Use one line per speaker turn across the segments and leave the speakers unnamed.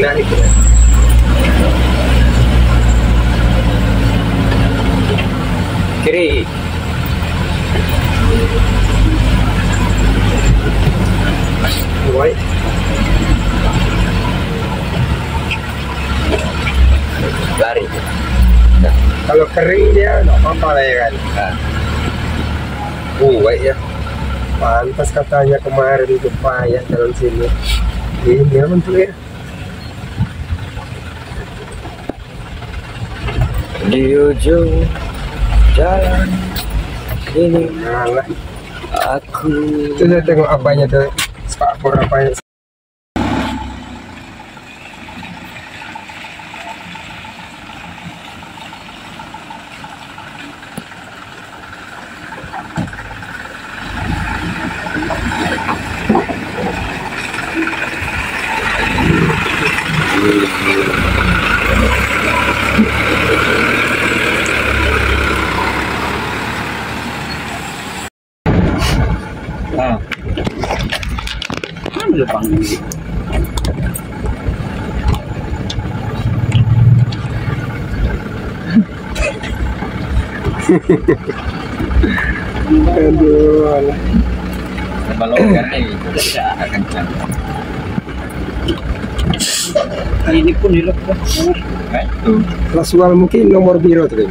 kena itu. Ya. kiri lari. Nah, kalau kering dia nggak apa-apa lah ya kan? Nah. Woi ya. Pantas katanya kemarin itu payah jalan sini. Ini apa tuh
di ujung jalan ini aku.
Saya tengok apanya tuh spakbor apanya
ah kan depan
aduh
ini pun itu
Rasual mungkin nomor biru tuh Bang.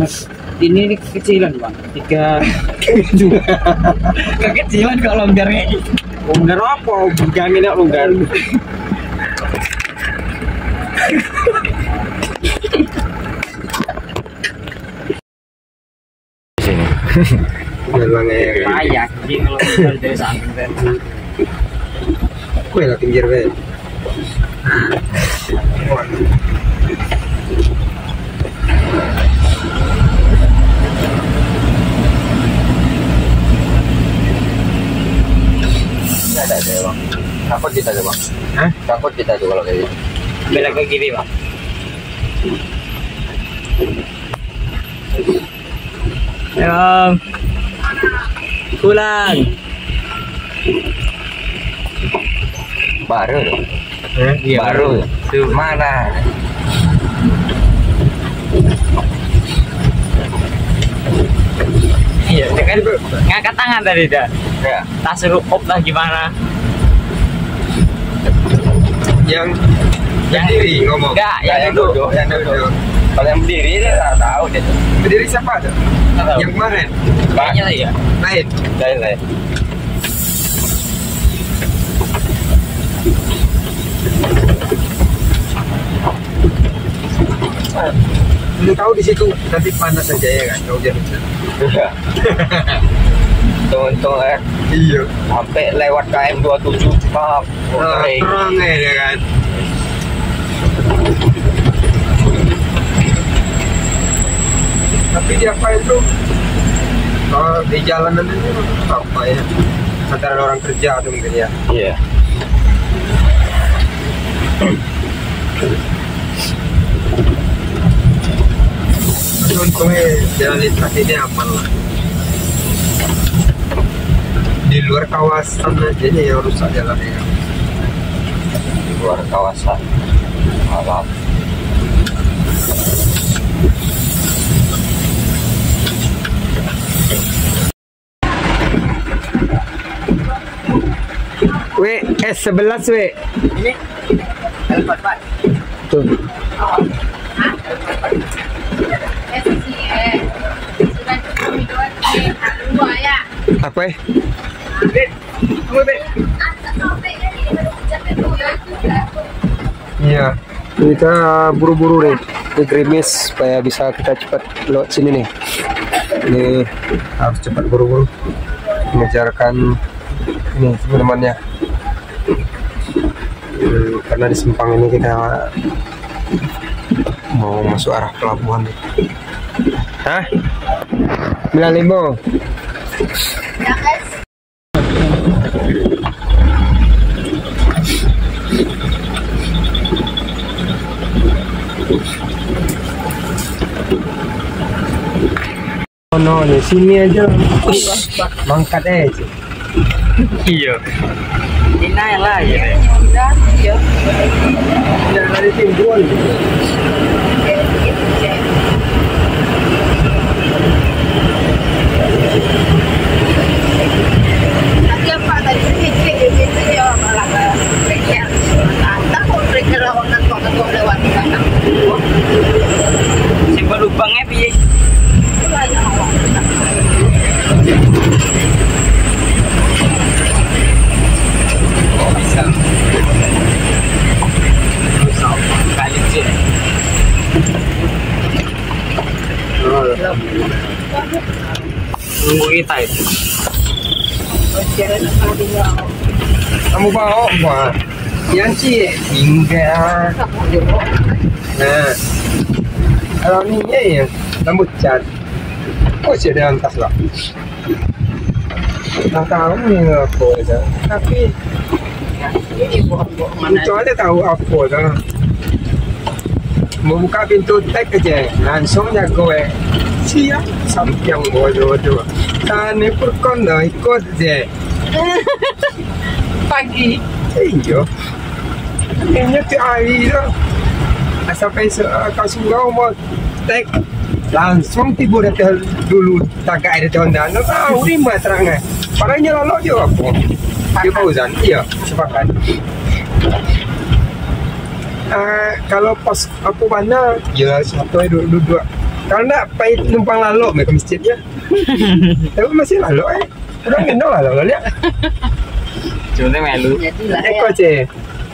mas ini nih kekecilan bang. Tiga. Kekecilan kok longgar kayak gitu.
Longgar apa? Pegangin ya longgar memang ya
kalau misalnya dari samping tadi
kue lah pinggir be
ada ada bang. Takut kita tuh bang.
Hah?
takut kita tuh kalau kayak gitu. Belok ke kiri bang Bang. Pulang. Baru.
Eh,
baru. Tuh mana? Iya, kan ngangkat tangan tadi dah. Ya. Tak suruh op lah gimana?
yang
Yang
berdiri ngomong
Enggak, yang duduk.
yang duduk
Kalau yang berdiri dia tak tahu dia.
berdiri siapa
tahu.
yang kemarin
Kayaknya lah ya.
lain
Lain lain.
lu tahu di situ nanti panas aja ya kan kalau hujan hujan.
Untung eh
iya
sampai lewat KM 27 maaf
Ah, terang ya kan tapi di apa itu? Oh, di jalanan itu apa ya? Antara orang kerja atau mungkin ya?
Iya.
untungnya jalan lintas ini aman lah. Di luar kawasan aja nih yang rusak jalannya.
Di luar kawasan. Malam.
W S11 W
Ini
tuh apa ya Iya, kita buru-buru nih. Di gerimis supaya bisa kita cepat lewat sini nih. Ini harus cepat buru-buru. Mengejarkan ini teman-temannya. Hmm, karena di Sempang ini kita mau masuk arah pelabuhan nih. Hah? 95 Oh no, di sini aja. Mangkat aja.
Iya. Ini lah ya.
Ya.
Yang ada
Nunggu kita itu.
Jalan sekali ya.
kamu bawa apa? Yang sih hingga.
Kamu juga.
Nah, kalau ni ya, rambut cat. Oh, sih ada antas lah. Tak tahu ni apa dah. Tapi
Ini buat-buat mana?
kecuali tahu apa dah. Membuka pintu tek aja, langsung ya kowe. Siap, sampiang bodoh-bodoh. Tani purkon dah ikut je.
Pagi.
Iya. Kayaknya tu air tu. Sampai surau mau tek langsung tiba dah dulu tagak ada tahun dah. Nak tahu ni mah terangnya. Parahnya lalu dia apa? Dia Fauzan. Iya, sepakat. Kalau pas aku mana, ya satu aja duduk duduk. Kalau nak pahit numpang lalu mereka masjidnya. Tapi masih lalu eh. Orang kenal lalu lihat.
Cuma melu.
Ya.
Eko ce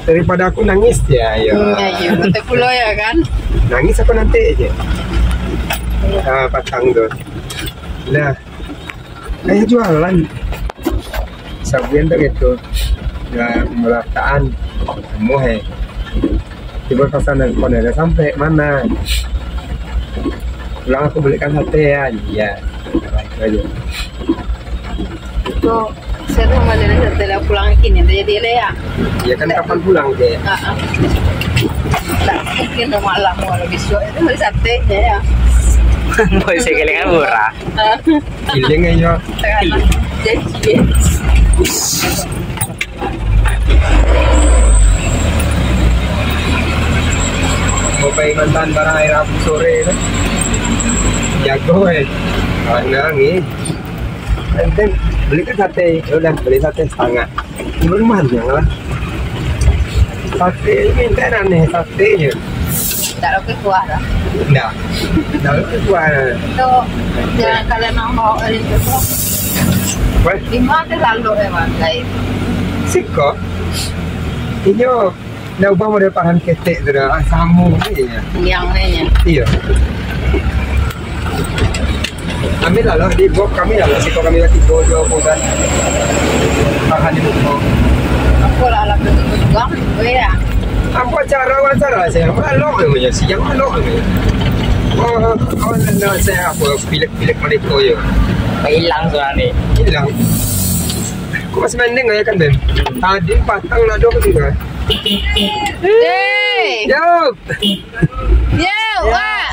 daripada aku nangis ya ya
Ya, ya, betul pula ya kan.
nangis aku nanti aja ah patang tu nah saya jualan sabuan tak gitu ya melataan semua he tiba pesanan kau ada sampai mana? Pulang aku belikan sate ya. Iya. Itu aja.
Itu saya rumah dari setelah pulang kini jadi dia ya.
ya kan kapan pulang deh
Ah, ah. Tak mungkin rumah lah mau lebih besok. Itu hari Sabtu ya.
Mau saya kelingan murah.
Ah,
feeling aja
jadi
barang air Rabu sore jago eh. Karena nih nanti beli kan sate ya udah beli sate setengah. Belum mahal lah. Sate ini minta aneh satenya
tak ada kuah lah.
enggak enggak itu gua
Itu jangan kalian mau ini itu.
wah
Di mana lalu emang guys.
siko ini Nah, ubah model pahan ketek tu dah. Ah, Samu ni ya.
Yang ini.
Iya. Ambil lah lah di bawah kami lah lah siko kami lagi bodoh bosan. Pahan di bawah.
Aku lah lah juga. Gue ya.
Apa cara wawancara saya? Malu namanya siang malu namanya. Oh, oh, nah, saya apa pilek-pilek mereka ya.
Hilang soalnya.
Hilang. Kau masih mending ya kan Ben? Tadi patang dong juga. Jauh.
yo, wah.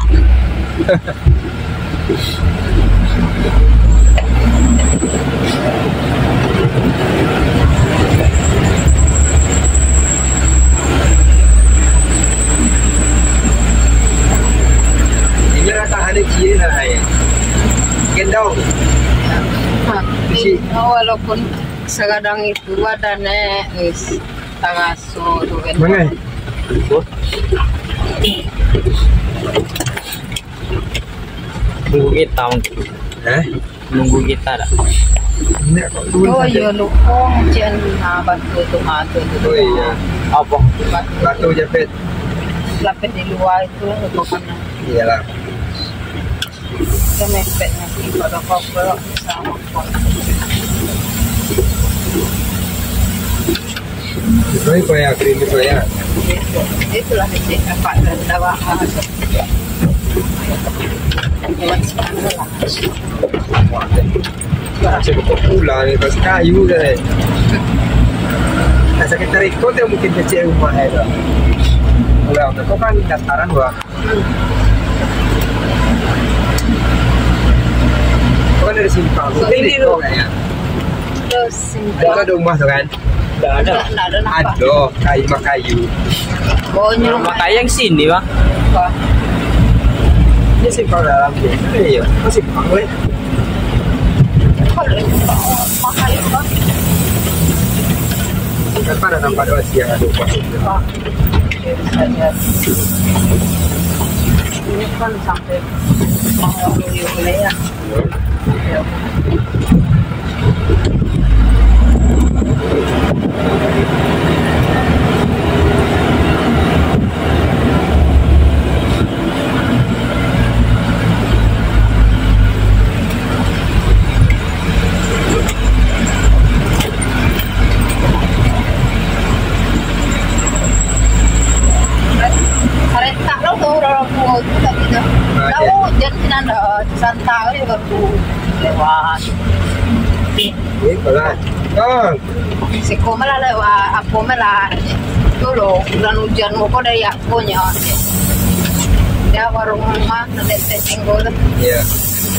Ini rata ada cie lah ya. Gendong.
Ini walaupun sekadang itu badannya is kan.
Mana?
Nunggu kita mungkin.
Hah?
Nunggu kita
turun
Oh iya lupa cian na batu tu matu tu.
Oh iya.
Apa?
Batu
jepit.
lapis di luar itu kan.
Iyalah.
Dia mepetnya sih pada koper sama kok.
Itu kau yang krim itu ya.
Itulah apa dawa
pula ni pas kayu dah. Nah, sakit terikut dia mungkin kecil rumah itu. Ulah, kau kan dataran gua. Kau kan dari simpang. Rumah tu kan?
Tidak ada.
Nggak ada nampak.
Ada kayu makayu.
Baunya rumah
Makanya yang sini bang.
Ini simpang dalam Iya, masih
kalau itu mahal itu bang.
Pada nampak dua siang ada upah.
Wah, saya ini kan sampai mau ya. A come la dulu bulan hujan mau kok dari aku nya dia warung rumah nanti saya tinggal
iya.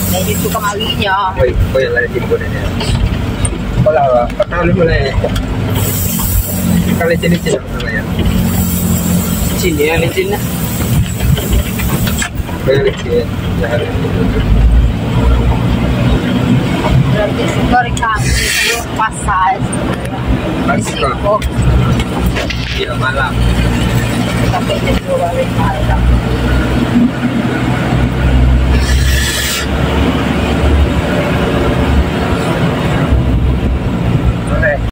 jadi itu kemalinya
Woi, woi yang ada timbul ini. Kalau apa? Kalau mulai kalau jenis jenis apa ya?
Sini ya di sini.
Banyak sih. Ya harus.
berarti sekali kami itu pasal
Pasti kok.
Sipo
Iya malam.
tapi itu dua kali malam